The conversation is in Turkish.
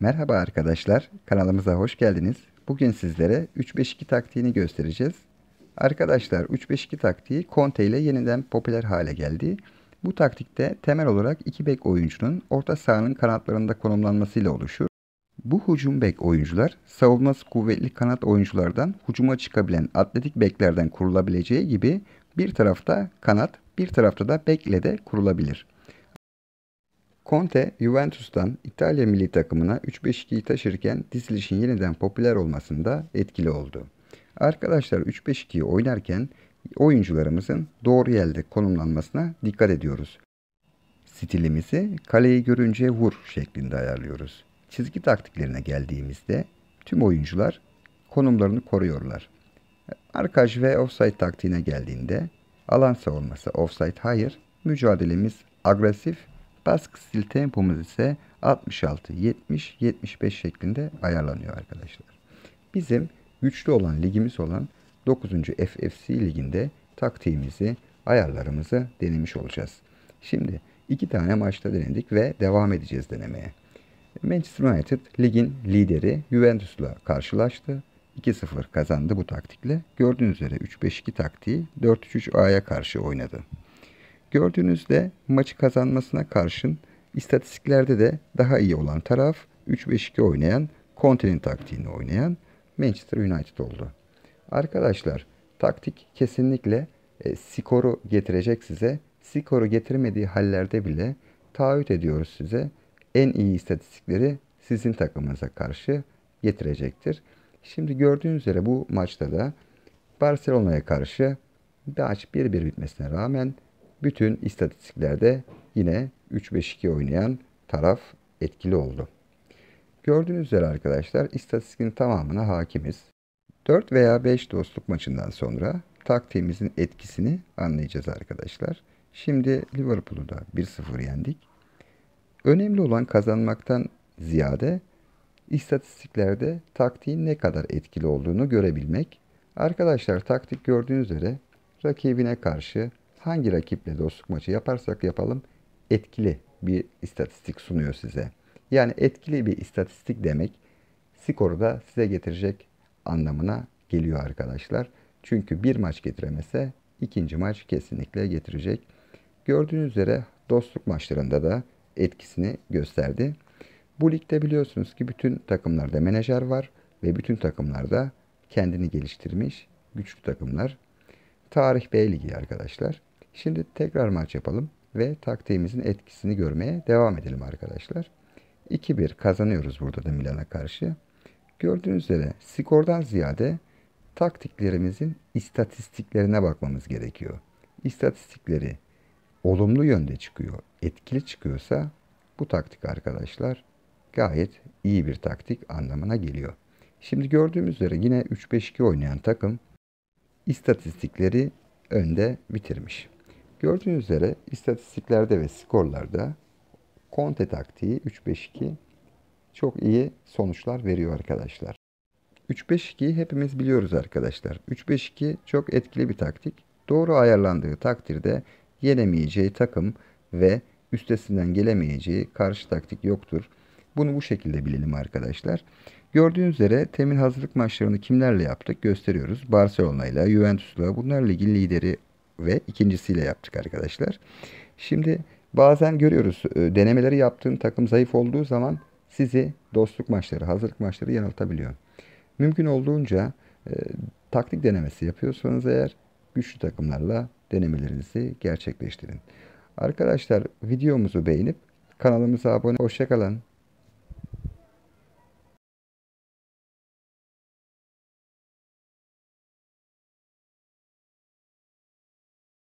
Merhaba arkadaşlar, kanalımıza hoş geldiniz. Bugün sizlere 3-5-2 taktiğini göstereceğiz. Arkadaşlar 3-5-2 taktiği Conte ile yeniden popüler hale geldi. Bu taktikte temel olarak iki bek oyuncunun orta sahanın kanatlarında konumlanmasıyla oluşur. Bu hücum bek oyuncular savunması kuvvetli kanat oyunculardan hücuma çıkabilen atletik beklerden kurulabileceği gibi bir tarafta kanat, bir tarafta da bekle de kurulabilir. Conte, Juventus'tan İtalya milli takımına 3-5-2'yi taşırken dizilişin yeniden popüler olmasında etkili oldu. Arkadaşlar 3-5-2'yi oynarken oyuncularımızın doğru yerde konumlanmasına dikkat ediyoruz. Stilimizi kaleyi görünce vur şeklinde ayarlıyoruz. Çizgi taktiklerine geldiğimizde tüm oyuncular konumlarını koruyorlar. Arkaj ve offside taktiğine geldiğinde alan savunması offside hayır, mücadelemiz agresif Baskı stil tempomuz ise 66, 70, 75 şeklinde ayarlanıyor arkadaşlar. Bizim güçlü olan ligimiz olan 9. FFC liginde taktiğimizi, ayarlarımızı denemiş olacağız. Şimdi iki tane maçta denedik ve devam edeceğiz denemeye. Manchester United ligin lideri Juventus'la karşılaştı. 2-0 kazandı bu taktikle. Gördüğünüz üzere 3-5-2 taktiği 4-3-3A'ya karşı oynadı. Gördüğünüzde maçı kazanmasına karşın istatistiklerde de daha iyi olan taraf 3-5-2 oynayan, Conte'nin taktiğini oynayan Manchester United oldu. Arkadaşlar taktik kesinlikle e, skoru getirecek size. Skoru getirmediği hallerde bile taahhüt ediyoruz size. En iyi istatistikleri sizin takımınıza karşı getirecektir. Şimdi gördüğünüz üzere bu maçta da Barcelona'ya karşı maç 1-1 bitmesine rağmen bütün istatistiklerde yine 3-5-2 oynayan taraf etkili oldu. Gördüğünüz üzere arkadaşlar istatistikin tamamına hakimiz. 4 veya 5 dostluk maçından sonra taktiğimizin etkisini anlayacağız arkadaşlar. Şimdi Liverpool'u da 1-0 yendik. Önemli olan kazanmaktan ziyade istatistiklerde taktiğin ne kadar etkili olduğunu görebilmek. Arkadaşlar taktik gördüğünüz üzere rakibine karşı hangi rakiple dostluk maçı yaparsak yapalım etkili bir istatistik sunuyor size. Yani etkili bir istatistik demek skoru da size getirecek anlamına geliyor arkadaşlar. Çünkü bir maç getiremese ikinci maç kesinlikle getirecek. Gördüğünüz üzere dostluk maçlarında da etkisini gösterdi. Bu ligde biliyorsunuz ki bütün takımlarda menajer var ve bütün takımlarda kendini geliştirmiş güçlü takımlar. Tarih B ligi arkadaşlar. Şimdi tekrar maç yapalım ve taktiğimizin etkisini görmeye devam edelim arkadaşlar. 2-1 kazanıyoruz burada da Milan'a karşı. Gördüğünüz üzere skordan ziyade taktiklerimizin istatistiklerine bakmamız gerekiyor. İstatistikleri olumlu yönde çıkıyor, etkili çıkıyorsa bu taktik arkadaşlar gayet iyi bir taktik anlamına geliyor. Şimdi gördüğümüz üzere yine 3-5-2 oynayan takım istatistikleri önde bitirmiş. Gördüğünüz üzere istatistiklerde ve skorlarda Conte taktiği 3-5-2 çok iyi sonuçlar veriyor arkadaşlar. 3-5-2'yi hepimiz biliyoruz arkadaşlar. 3-5-2 çok etkili bir taktik. Doğru ayarlandığı takdirde yenemeyeceği takım ve üstesinden gelemeyeceği karşı taktik yoktur. Bunu bu şekilde bilelim arkadaşlar. Gördüğünüz üzere temin hazırlık maçlarını kimlerle yaptık gösteriyoruz. Barcelona ile, Juventus'la bunlar ligin lideri ve ikincisiyle yaptık arkadaşlar. Şimdi bazen görüyoruz e, denemeleri yaptığın takım zayıf olduğu zaman sizi dostluk maçları, hazırlık maçları yanıltabiliyor. Mümkün olduğunca e, taktik denemesi yapıyorsanız eğer güçlü takımlarla denemelerinizi gerçekleştirin. Arkadaşlar videomuzu beğenip kanalımıza abone. Hoşçakalın.